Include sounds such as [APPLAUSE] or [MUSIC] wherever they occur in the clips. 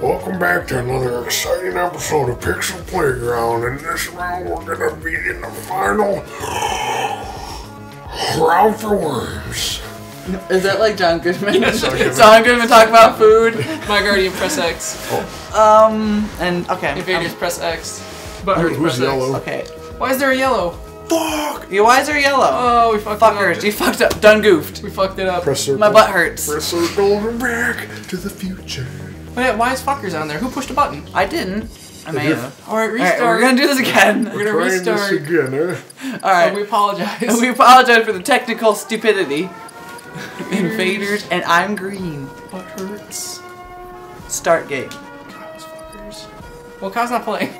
Welcome back to another exciting episode of Pixel Playground. And this round, we're gonna be in the final round for worms. Is that like John Goodman? John [LAUGHS] Goodman. John Goodman talk about food. [LAUGHS] My Guardian, press X. Oh, Um, and okay. Invaders, um, press X. Butthurt, Who's press yellow? X. okay. Why is there a yellow? Fuck! You why is there yellow? Oh, we fucked Fuckers, it you up. fucked up. Done goofed. We fucked it up. Press circle. My butt hurts. Press circle and back to the future. Wait, why is fuckers on there? Who pushed a button? I didn't. I may You're- have. All right, restart. right, we're gonna do this again. We're gonna restart. this again, eh? All right. Oh, we apologize. we apologize for the technical stupidity. Invaders, and I'm green. Butt hurts. Start game. Kyle's fuckers. Well, Kyle's not playing.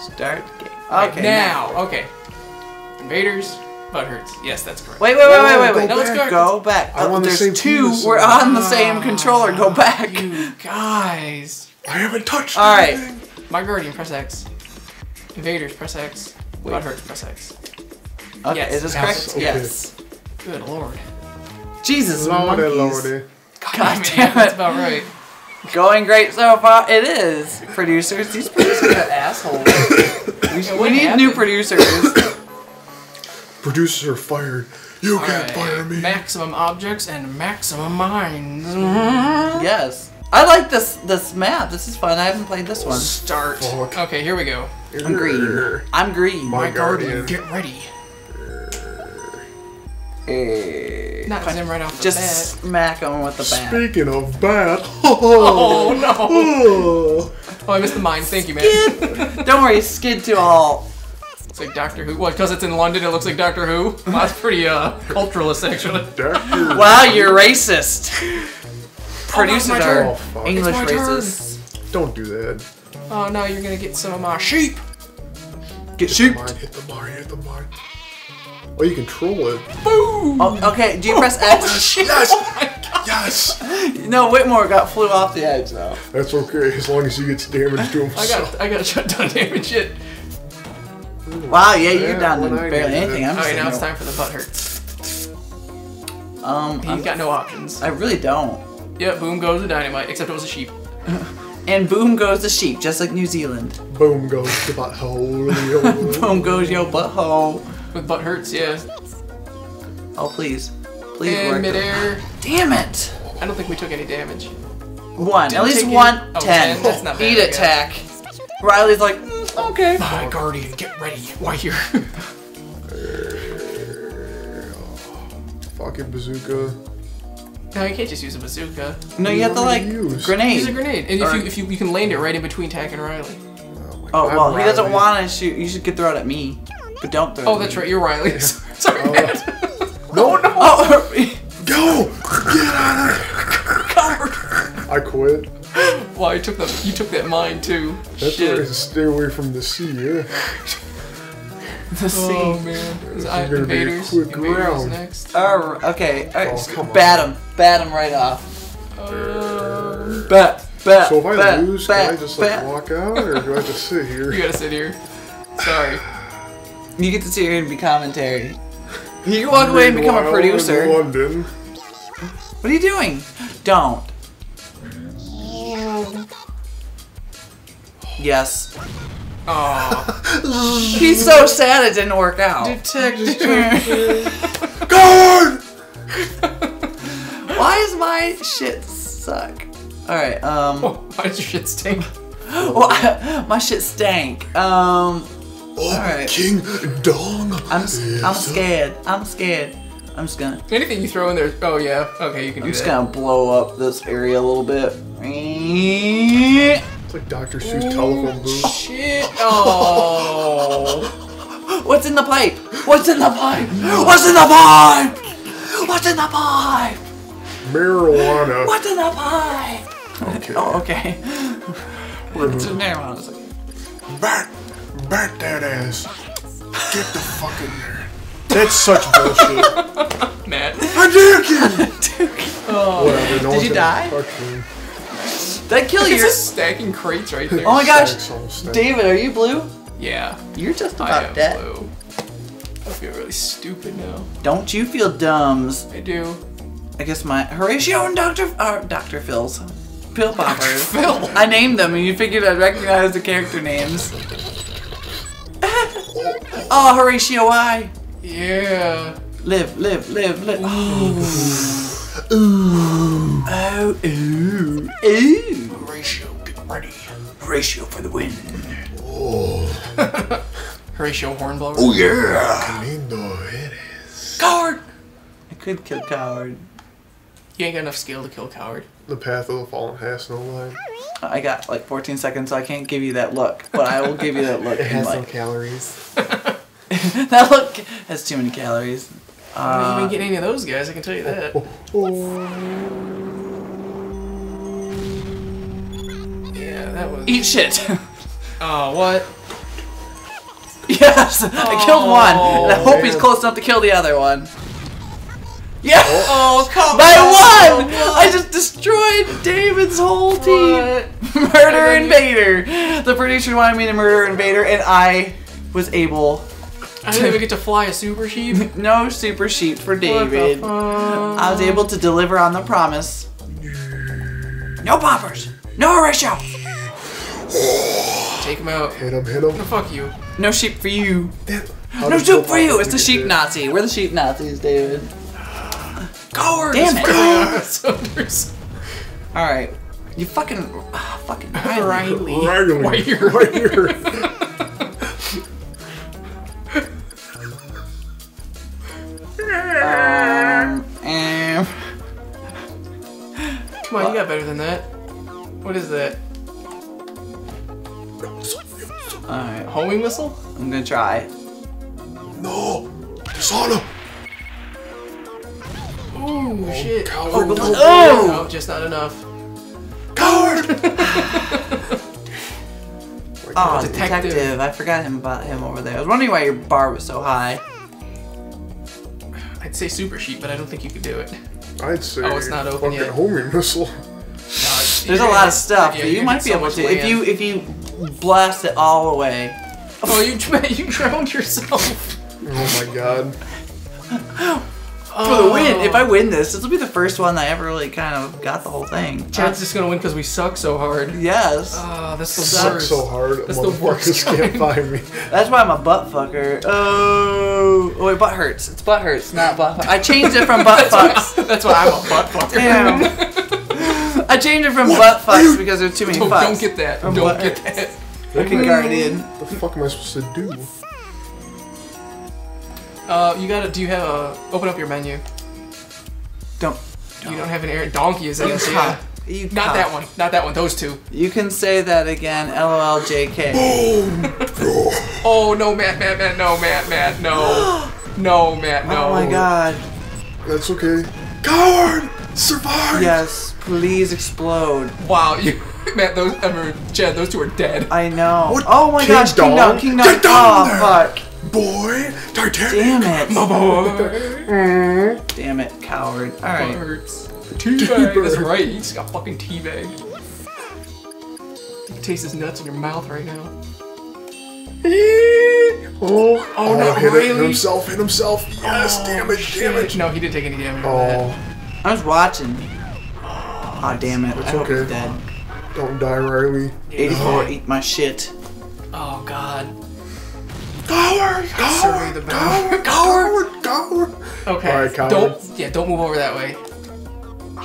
Start game. Okay. now. Okay. Invaders, butt hurts. Yes, that's correct. Wait, wait, wait, wait, wait, wait. go No, let's go. Go back. I'm Oh, on the there's same two. team as- We're on the same controller. Go ah, back. You guys. I haven't touched anything. All right. anything. My Guardian, press X. Invaders, press X. Butt hurts, press X. Okay, Yes. is this Yes. correct? Okay. Yes. Good lord. Jesus, Lordy, monkeys. lordy. God it, damn That's it. about right. Going great so far. It is. Producers, these producers are assholes. We, should- [COUGHS] we need happened? new producers. Producers are fired. You can't Alright, fire me. Maximum objects and maximum mines. Mm-hmm. yes. I like this this map. This is fun. I haven't played this one. Start. Fuck. Okay, here we go. I'm green. I'm green. My My Guardian, Guardian. get ready. Eh, Not him right off the Just bat. smack him with the bat. Speaking of bat. [LAUGHS] Oh no! Oh. [LAUGHS] Oh, I missed the mine. Thank you, man. Don't worry, skid to all. It's like Doctor Who. What? Because it's in London, it looks like Doctor Who. Wow, that's pretty uh culturalist, actually. Doctor. [LAUGHS] Wow, you're racist. Producers my are. Oh. English It's racists. Don't do that. Oh no, you're gonna get some of my sheep. Get Hit sheep. the mine, hit the mine, hit the mine. Oh, you control it. Boom! Oh, okay, do you press X? Yes! Oh my god! Yes! [LAUGHS] No, Whitmore got flew off the edge though. That's okay, as long as he gets damage to I got I got shut down damage yet. Wow, yeah, you're Yeah, down to barely anything. I'm just Alright, now sitting it's time for the butt hurts. Um, He's I'm- got no options. I really don't. Yeah, boom goes the dynamite, except it was a sheep. [LAUGHS] And boom goes the sheep, just like New Zealand. Boom goes the butthole. the [LAUGHS] Boom goes your butthole. With butt hurts, yeah. Oh please, please In work. midair. Damn it! I don't think we took any damage. One, at Didn't least take one, any- oh, ten. 10, that's not bad, Eat I it. Tack. Riley's like, "Mm, okay. My guardian, get ready. Why here? [LAUGHS] Fucking bazooka. no, you can't just use a bazooka. No, you have to like do you use? grenade. Use a grenade, and if Or- you if you you can land it right in between Tack and Riley. my Oh God, well, he doesn't want to shoot. You should get throw it at me, but don't throw. Oh, that's right. You're Riley. [LAUGHS] Sorry. Oh. man. No, no! Oh, Go! Get out of there! I quit. well, you took the you took that mine too. That's Shit. why I stay away from the sea, yeah? the scene. Oh man. Is I, gonna be a quick Invaders round. next. Alright, okay. Alright, Oh, so come on. bat him. Bat him right off. Uh, Bat, bat, So if I bat, lose, bat, can I just like bat. walk out, or do I just sit here? you gotta sit here. Sorry. You get to sit here and be commentary. [LAUGHS] You can walk away and become a producer. London. What are you doing? Don't. Yes. Oh. [LAUGHS] He's so sad it didn't work out. Detective. [LAUGHS] Guard! Why does my shit suck? Alright, um. Why does your shit stink? Well, my shit stank. Um. Oh, Alright. King Dong. I'm, is I'm scared. I'm scared. I'm just gonna. Anything you throw in there. Oh yeah. Okay, you can do I'm just gonna blow up this area a little bit. It's like Dr. Seuss telephone booth. Shit. Oh. What's in the pipe? What's in the pipe? What's in the pipe? What's in the pipe? Marijuana. What's in the pipe? Okay. Oh, okay. It's in there. I was like, Back, back that ass. Get the fuck in there. That's such bullshit. [LAUGHS] Matt. I dare you. [LAUGHS] Oh. Whatever. No Did you die? touch me. Did I kill He's you? just stacking crates right there. Oh my gosh, Stacks on stacks. David, are you blue? Yeah, You're just I about am dead. blue. I feel really stupid now. Don't you feel dumbs? I do. I guess my Horatio and Dr. Uh, Dr. Phil's. Pill poppers. Phil. I named them and you figured I'd recognize the character names. [LAUGHS] oh, Horatio I. Yeah. Live, live, live, live. Oh. Ooh. Oh, ooh. Ooh. Horatio, get ready. Horatio for the win. Oh. [LAUGHS] Horatio Hornblower. Oh yeah. Lindo eres. Coward! I could kill Coward. You ain't got enough skill to kill Coward. The path of the fallen has no line. I got like 14 seconds, so I can't give you that look, but I will give you that look. [LAUGHS] It has no like, calories. [LAUGHS] that look has too many calories. I don't Uh, even get any of those guys, I can tell you that. Yeah, that was. eat shit. [LAUGHS] Oh, what? yes, I killed one, and I hope he's close enough to kill the other one. Yeah, Oh, come I won! I just destroyed David's whole team. [LAUGHS] Murder Invader. The producer wanted me to murder Invader, and I was able. I didn't even get to fly a super sheep. [LAUGHS] No super sheep for David. I was able to deliver on the promise. No poppers. No Horatio. Take him out. Hit him, hit him. Fuck you. No sheep for you. How No does soup for you. It's the sheep hit? Nazi. We're the sheep Nazis, David. Coward! Damn it. Saunders. [LAUGHS] [LAUGHS] All right. You fucking, ah, fucking Riley. Riley. Right here. Right [LAUGHS] here. Um, Come on, you got better than that. What is that? all right. A homing missile? I'm gonna try. No. Dishonor. Ooh, oh, shit. Coward. no. Oh! No, just not enough. Coward. [LAUGHS] Oh, Detective. detective. I forgot him about him over there. I was wondering why your bar was so high. I'd say super sheep, but I don't think you could do it. I'd say. Oh, it's not open fucking yet. homing missile. There's a lot of stuff, Yeah, but you're you might be so able much to if you if you blast it all away. Oh, you [LAUGHS] you drowned yourself. Oh my god. [LAUGHS] For the win. If I oh. win this, this will be the first one that I ever really kind of got the whole thing. Chad's just gonna win because we suck so hard. Yes. Oh, that's the Suck worst. so hard. That's the worst motherfuckers can't find me. [LAUGHS] That's why I'm a butt fucker. Oh, oh wait, butt hurts. It's butt hurts, not butt. Fuck. I changed it from butt fucks. [LAUGHS] That's why I'm a butt fucker. Damn. I changed it from butt fucks because there's too many Don't, fucks. don't get that. From don't what get hurts. that. Fucking guardian. What the fuck am I supposed to do? Uh, you gotta. Do you have a? Open up your menu. Don't. You don't have an air donkey. Is that You it? cock. Yeah. You Not cock. that one. Not that one. Those two. You can say that again. LOL JK. [LAUGHS] Oh no, Matt, Matt, Matt, no, Matt, Matt, no, [GASPS] no, Matt, no. Oh my god. That's okay. Coward! Survive! Yes. Please explode. Wow, you, [LAUGHS] Matt, those, I mean, Chad, those two are dead. I know. What? Oh my King gosh. King Dong? Dong. King Dong. Get down Oh there. fuck. Boy! Titanic! Damn it. My Boy, Damn it, coward. All right. hurts. Teabag. That's right. You just got fucking teabag. You can taste his nuts in your mouth right now. [LAUGHS] Oh, oh, Oh, no, hit, it, hit himself, hit himself. Yes, Oh, damage, it, damn it. No, he didn't take any damage. Oh, I was watching. Oh damn it. I It's hope he's okay. dead. don't die, Riley. 84. Eat my shit. Oh god. Coward! Survey Coward! the Coward! battle. Coward! Coward! Okay. Alright, coward. don't. Yeah, don't move over that way.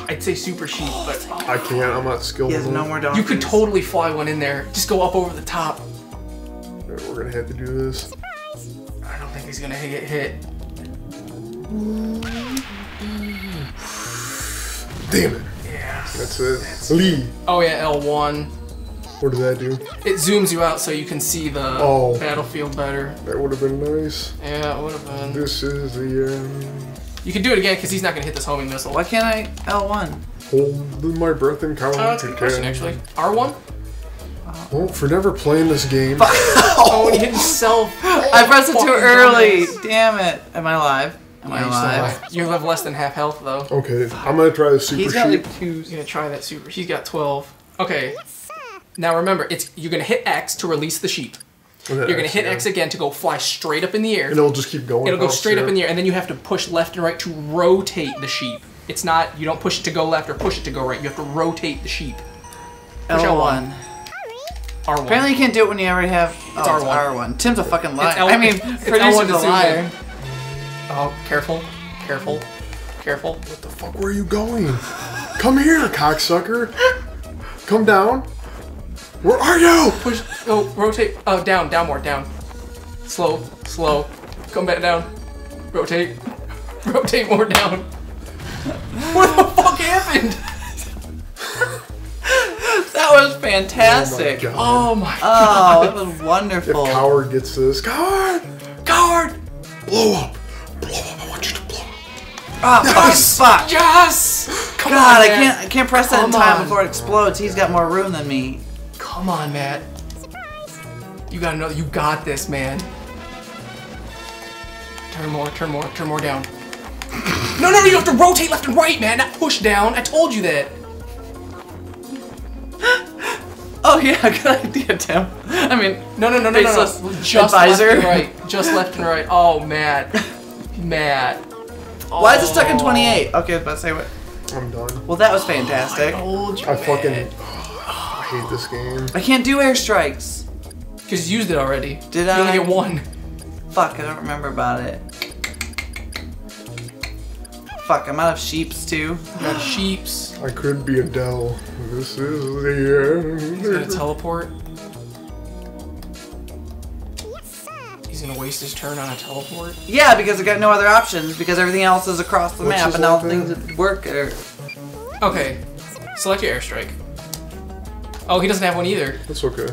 I'd say super sheep, but I can't, I'm not skilled He has no more donkeys. you could totally fly one in there. Just go up over the top. We're gonna have to do this. I don't think he's gonna get hit. Damn it. Yeah. That's it. Lee. Oh yeah, L1. What did that do? It zooms you out so you can see the Oh. battlefield better. That would have been nice. Yeah, it would have been. This is the end. You can do it again because he's not gonna hit this homing missile. Why can't I L1? Hold my breath and count Oh, that's a good question actually. R1? Well, for never playing this game. [LAUGHS] Oh, and he hit himself. I oh, pressed it too early. dumbass. Damn it. Am I alive? Am I Yeah, you're alive? alive. You have less than half health though. Okay, I'm gonna try the super He's got sheep. like two. He's gonna try that super. He's got 12. Okay. Now remember, it's you're gonna hit X to release the sheep. You're gonna hit X again to go fly straight up in the air. And it'll just keep going. It'll go past straight up in the air, and then you have to push left and right to rotate the sheep. It's not you don't push it to go left or push it to go right. You have to rotate the sheep. Push L1. R1. Apparently you can't do it when you already have. Oh, it's R1. R1. Tim's a fucking liar. L- I mean, it's producer's a liar. Oh, careful, careful, careful. What the fuck? Where are you going? Come here, cocksucker. Come down. Where are you? Push. Oh, rotate. Oh, down, down more, down. Slow, slow. Come back down. Rotate. [LAUGHS] Rotate more down. What the fuck happened? [LAUGHS] That was fantastic. Oh god. Oh my Oh, that was wonderful. If wonderful. Coward gets this, Coward, god! blow up, blow up. I want you to blow up. Oh, fucking fuck. Yes! Come God, on, I Matt. can't. I can't press that in time on. before it explodes. He's got more room than me. Come on, Matt. Surprise. You gotta know. You got this, man. Turn more. Turn more. Turn more down. No, no, no! You have to rotate left and right, man. Not push down. I told you that. [GASPS] Oh yeah, [LAUGHS] good idea, Tim. I mean, No, no, no, no, no, no. Just advisor. left and right. Just left and right. [LAUGHS] Oh, Matt. Matt. why is it stuck in Oh. 28? Okay, I was about to say what. I'm done. Well, that was fantastic. Told you, I fucking I hate this game. I can't do airstrikes. Because you used it already. Did you I? only get one. Fuck, I don't remember about it. Fuck, I'm out of sheeps too. You got sheeps. I could be Adele. This is the end. He's gonna end. teleport. He's gonna waste his turn on a teleport. Yeah, because I got no other options because everything else is across the Which map and all like things that. that work are. Okay. Select your airstrike. Oh, he doesn't have one either. That's okay.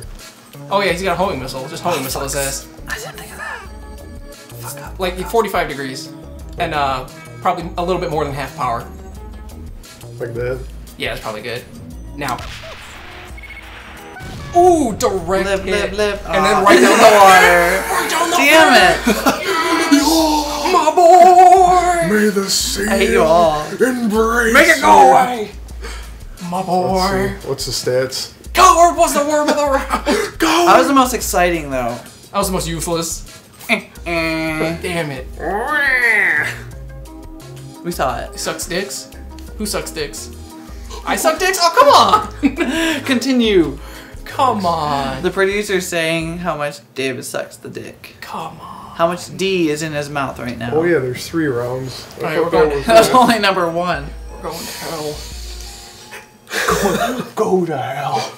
Oh yeah, he's got a homing missile. Just homing missile his ass. I didn't think of that. Fuck up. Like 45 degrees. And uh, probably a little bit more than half power. Like that. Yeah, that's probably good. Now. Ooh, direct Live, hit. live, live. And then right down the [LAUGHS] water. Right down the Damn it! [LAUGHS] My boy! May the sea I hate you all. embrace. Make it go away! My Let's boy! What's the stats? Coward was the worm of the round! Go. I was the most exciting though. That was the most useless. [LAUGHS] Damn it. we saw it. Sucks dicks? Who sucks dicks? I suck dicks? Oh, come on! [LAUGHS] Continue. come on. The producer's saying how much David sucks the dick. Come on. How much D is in his mouth right now. Oh yeah, there's three rounds. Alright, we're that going was That's it. only number one. We're going to hell. [LAUGHS] Go to hell.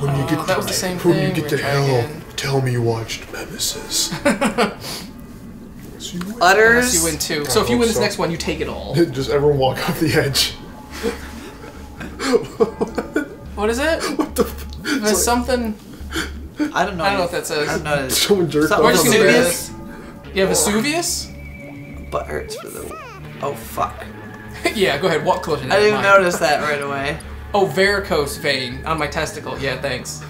When you oh, get Oh, that was the same when thing. you get to hell, again. tell me you watched Nemesis. [LAUGHS] So you win. Utters. Unless you win two. I So if you hope win this so. next one, you take it all. [LAUGHS] Just everyone walk off the edge. [LAUGHS] What is it? What the? F- There's something. I don't know. I don't know what that says. I don't know. It's someone jerked Something We're off. just on gonna do this. You have Vesuvius? butt hurts for the. Oh fuck! yeah, go ahead. Walk closer to that. I didn't mine. notice that right away. Oh, varicose vein on my testicle. Yeah, thanks.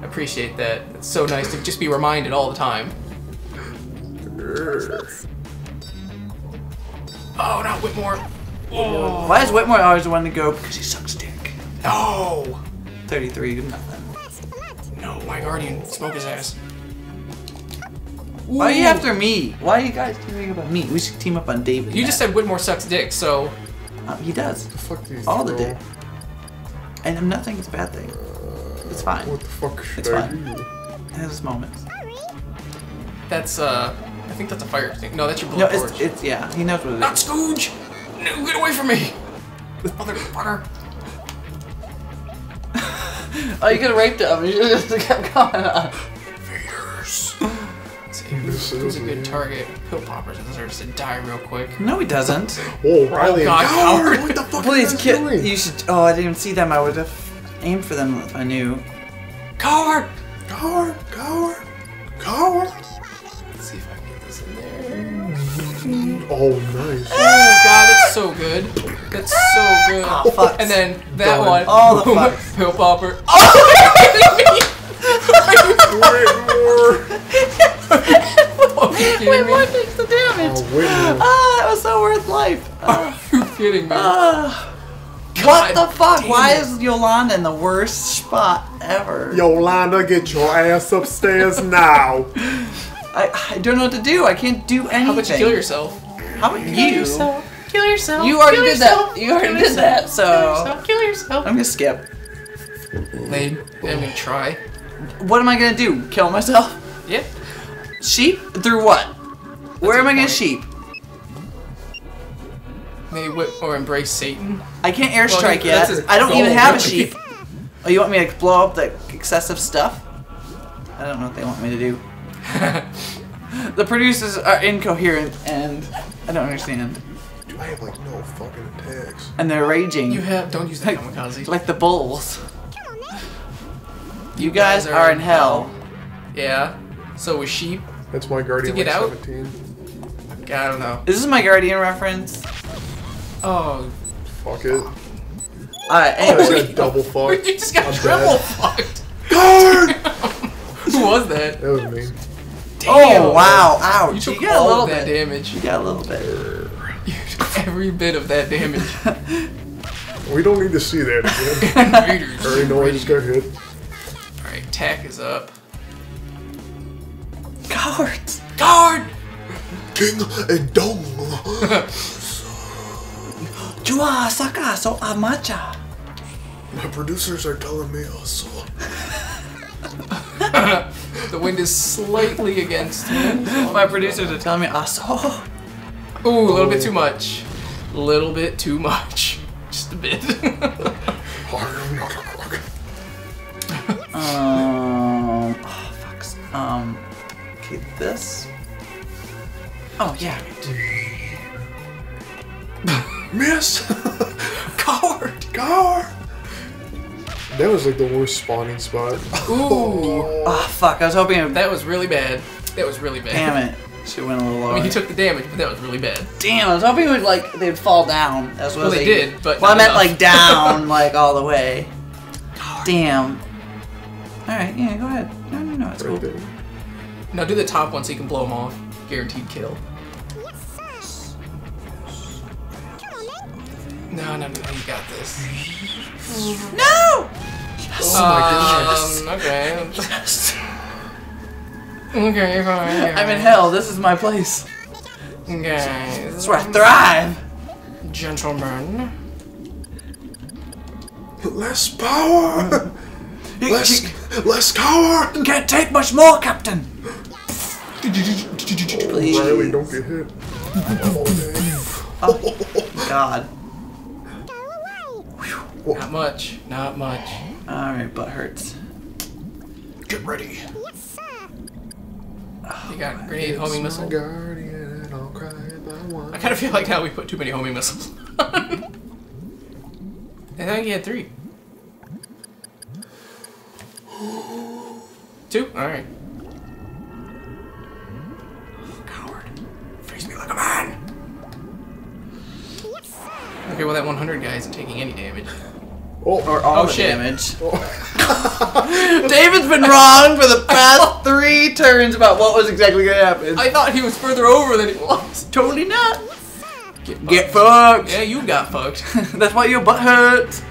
I appreciate that. It's so nice to just be reminded all the time. Oh, not Whitmore. Oh, Why is Whitmore always the one to go? Because he sucks dick. no. 33 to nothing. No, my guardian. Smoke his ass. Why are you after me? Why are you guys teaming up on me? We should team up on David. You just said Whitmore sucks dick, so. Um, he does. The fuck do you All the dick. And I'm not saying it's a bad thing. It's fine. What the fuck should It's I fine. do? It has its moments. That's, uh. I think that's a fire thing. No, that's your blue No, it's, it's yeah. He knows what it Not is. Scooge! No, get away from me! Motherfucker. [LAUGHS] Oh, you could have raped him. [LAUGHS] You just kept going on. Invaders. Let's see, who's, who's a good target? Pill poppers deserves to die real quick. No, he doesn't. Whoa, Riley, oh, God, Coward! Coward. What the fuck Please, are you guys kid. doing? You should. Oh, I didn't even see them. I would have aimed for them if I knew. Coward! Coward, coward, coward. Let's see if I can get this in there. Oh, nice. Oh god, it's so good. That's so good. Oh, fuck. And then that Done. one. All the boom, [LAUGHS] fucks. Pill popper. Whitmore. [LAUGHS] Oh, you [LAUGHS] kidding [LAUGHS] Wait, me? what takes the damage? Oh, Whitmore. Ah, that was so worth life. [LAUGHS] Are You kidding me? ah. What the fuck? Why it. is Yolanda in the worst spot ever? Yolanda, get your ass upstairs now. [LAUGHS] I, I don't know what to do. I can't do anything. How about you kill yourself? How about Kill you? yourself. Kill yourself. You already Kill did yourself. that. You already Kill did yourself. that. So Kill yourself. Kill yourself. I'm gonna skip. Lame. I mean, try. What am I gonna do? Kill myself? Yeah. Sheep? Through what? Where am I gonna sheep? Maybe whip or embrace Satan. I can't airstrike he- yet. I don't even goal, have a sheep. Oh, you want me to blow up the excessive stuff? I don't know what they want me to do. [LAUGHS] the producers are incoherent and I don't understand. Dude, I have like no fucking attacks. And they're raging. You have. Don't use that kamikaze. like the bulls. [LAUGHS] You guys are in hell. Yeah. So was sheep. That's my guardian. To get like out? 17. I don't know. Is this my Guardian reference? Oh. Fuck it. Alright, I just anyway. got double [LAUGHS] fucked. You just got I'm triple dead. fucked. Guard! [LAUGHS] Who was that? That was me. Oh, wow. Ouch. You took got a all little of that bit. damage. You got a little bit. You [LAUGHS] took every bit of that damage. We don't need to see that again. Raiders. I already know I just got hit. Alright, tack is up. Cowards. Guard! King and Dong. Jua Saka so amacha. My producers are telling me also. [LAUGHS] The wind is slightly against me. My producers are telling me also. Ooh, a little bit too much. A little bit too much. [LAUGHS] Just a bit. I'm not a crook. Um. Oh, fucks. Um. This. Oh, yeah. [LAUGHS] Miss! [LAUGHS] Coward! Guard! That was like the worst spawning spot. [LAUGHS] Ooh, Oh, ah, fuck. I was hoping it. that was really bad. That was really bad. Damn it. Should went a little lower. I mean, he took the damage, but that was really bad. Damn, I was hoping it would, like, they'd fall down. That's what Well, they they did, but Well, I meant, enough. like, down, like, all the way. Damn. Alright, yeah, go ahead. No, no, no, it's cool. Right there. Now do the top one so you can blow him off. Guaranteed kill. No, no, no, you got this. No! Oh Um, okay. okay, fine. I'm in hell. This is my place. Okay. This is where I thrive. Gentlemen. Less power! [LAUGHS] less, less power! Can't take much more, Captain. Please. Riley, don't get hit. Oh, God. Not much. Not much. Alright, butt hurts. Get ready. You got oh, grenade homing My missile. guardian, and I'll cry. I kind of feel like now we put too many homing missiles. [LAUGHS] I think you had three. Two? Alright. Coward. Face me like a man. Okay, well that 100 guy isn't taking any damage. Oh, Or all Oh, the shit. damage. Oh. [LAUGHS] David's been wrong for the past three turns about what was exactly gonna happen. I thought he was further over than he was. totally not. Get fucked. Get fucked. Yeah, you got fucked. [LAUGHS] That's why your butt hurts.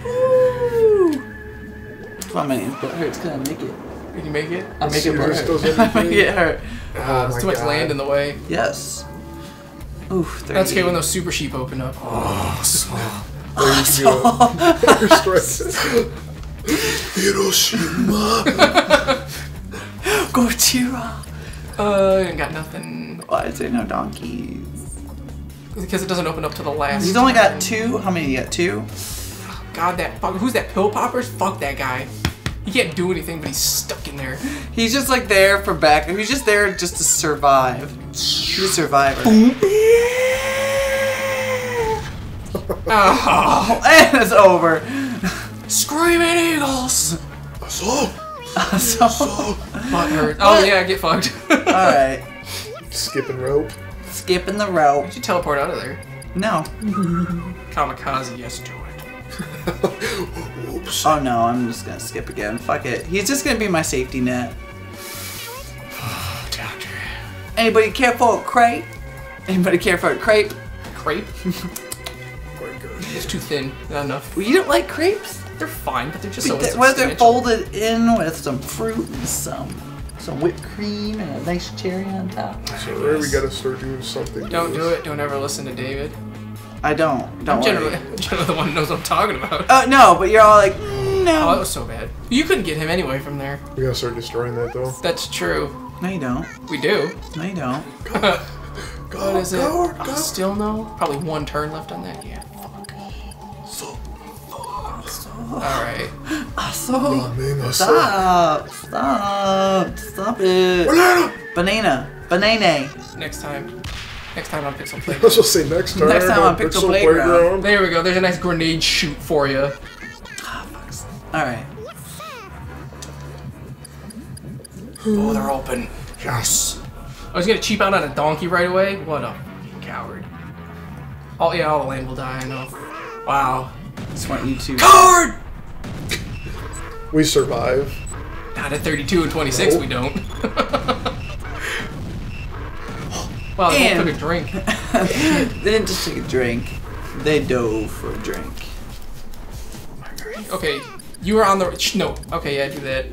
Woo. That's why my name's butt hurts because I make it. Can you make it? I make it hurt. does [LAUGHS] I make everything. it hurt. Oh Uh, my it's too much God. land in the way. Yes. Oof. That's okay when those super sheep open up. [LAUGHS] There you go. Airstrike. [LAUGHS] Hiroshima. Gojira. Uh, ain't got nothing. Why is there no donkeys? Because it doesn't open up to the last. He's only got two. How many you got? Two? God, that fuck. Who's that? Pill poppers? Fuck that guy. He can't do anything, but he's stuck in there. He's just like there for back. He's just there just to survive. He's a survivor. [LAUGHS] Oh, and it's over. screaming eagles. So, so, Butt hurt. Oh yeah, get fucked. [LAUGHS] alright. skipping rope. Skipping the rope. Did you teleport out of there. No. Kamikaze, yes, do it. Whoops. Oh no, I'm just gonna skip again. Fuck it. He's just gonna be my safety net. [SIGHS] Doctor. Anybody care for a crepe? Anybody care for a crepe? Crepe? [LAUGHS] It's too thin. Not enough. Well, you don't like crepes? They're fine, but they're just so What if they're folded in with some fruit and some some whipped cream and a nice cherry on top? So Ray, we gotta start doing something. Don't do it. Don't ever listen to David. I don't. Don't I'm generally, I'm generally the one who knows what I'm talking about. Oh no, but you're all like, "Mm, Oh, that was so bad. You couldn't get him anyway from there. We gotta start destroying that though. That's true. No, you don't. We do. No, you don't. What is it? Go, Oh, still no? Probably one turn left on that? Yeah, fuck. So, Alright. So I mean, stop, stop, stop it. banana. Banana, banana. Next time. Next time on Pixel [LAUGHS] I Play. was just say next time. Next time on Pixel Playground. There we go. There's a nice grenade shoot for you. Ah, all right. Oh, they're open. Yes. I was gonna cheap out on a donkey right away. What a fucking coward. Oh yeah, all the land will die. I know. Wow. Just want you to. Coward. We survive. Not at 32 and 26, we don't. [LAUGHS] wow, they And- both took a drink. [LAUGHS] They didn't just take a drink. They dove for a drink. Okay, you were on the sh- no. Okay, yeah, do that.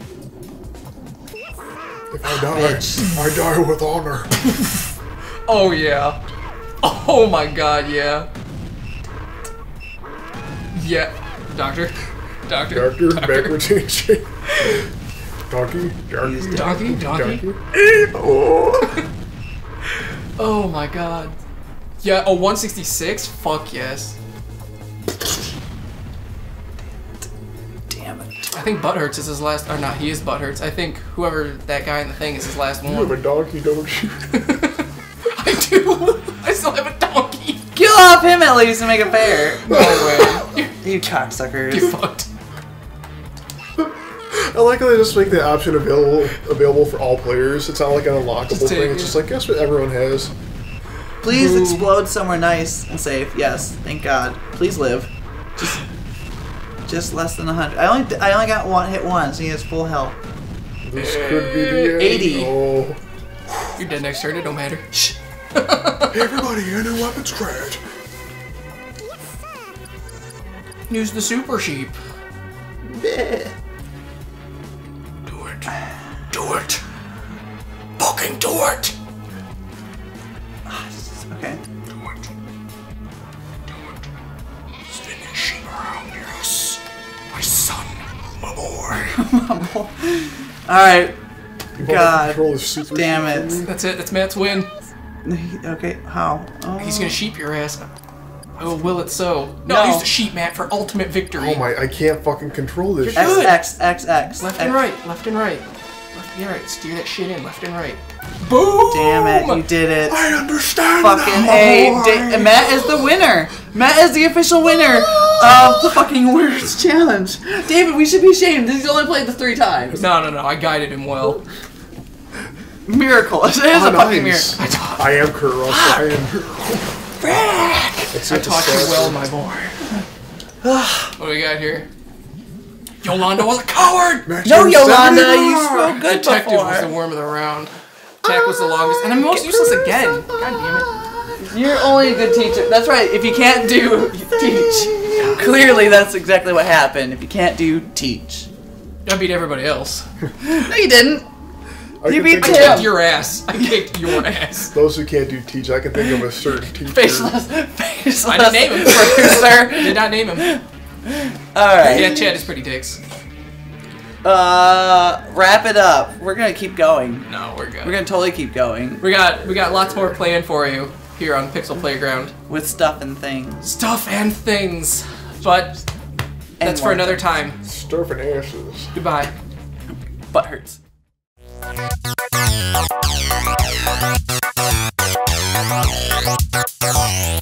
If I die, I die with honor. [LAUGHS] Oh yeah. Oh my god, yeah. Yeah, doctor, doctor, Doctor, backwards handshake. Donkey, donkey, donkey, [LAUGHS] donkey. donkey. Oh. Oh my god. Yeah, a 166. Fuck yes. Damn it. I think Butthurts is his last. Or not, he is Butthurts. I think whoever that guy in the thing is his last one. You have a donkey, don't you? [LAUGHS] [LAUGHS] I do. I still have a donkey. Kill off him at least and make it fair. No way. You cocksuckers. You fucked. I like how they just make the option available available for all players. It's not like an unlockable Just take thing. It's just like guess what everyone has. Please explode somewhere nice and safe. Yes, thank God. Please live. Just, just less than a hundred. I only, I only got one hit once. He has full health. This could be the end. 80. Oh, You're dead next turn. It don't matter. Shh. [LAUGHS] everybody in a weapons crate. Use the super sheep. Bleh. Do it. Do it. Fucking do it. Okay. Spin the sheep around, yes. My son, my boy. [LAUGHS] my boy. All right. You God wanna control the super damn it. That's it. That's Matt's win. Okay. How? Oh. He's gonna sheep your ass. Oh, will it so? No, No. use the sheet Matt, for ultimate victory. Oh my! I can't fucking control this. You're shit. good. X X X X. Left and right, left and right. Left and right. Steer that shit in, left and right. Boom! Damn it! You did it. I understand. Fucking now, A. boy. Da- Matt is the winner. Matt is the official winner of the fucking Worms challenge. David, we should be ashamed. He's only played this three times. No, no, no. I guided him well. Miracle. [LAUGHS] It is Oh, a ah, fucking miracle. I am Kurt Russell. I am. That's I taught you well, my boy. [SIGHS] what do we got here? Yolanda was a coward! No, number Yolanda, 71. you spoke good Detective was the before. worm of the round. Attack was the longest, and I'm most ah, useless again. God damn it. You're only a good teacher. That's right. If you can't do, teach. Clearly, that's exactly what happened. If you can't do, teach. I beat everybody else. No, you didn't. I You beat think I Tim. kicked your ass. I kicked your ass. [LAUGHS] Those who can't do teach, I can think of a certain [LAUGHS] teacher. Faceless. Faceless. I didn't name him. [LAUGHS] Producer. Did not name him. All right. Yeah, Chad is pretty dicks. Uh, wrap it up. We're gonna keep going. No, we're good. We're gonna totally keep going We got we got lots more planned for you here on Pixel Playground. with stuff and things. Stuff and things. But And that's for more another time. Stuff and asses. Goodbye. Butt hurts. Thank you.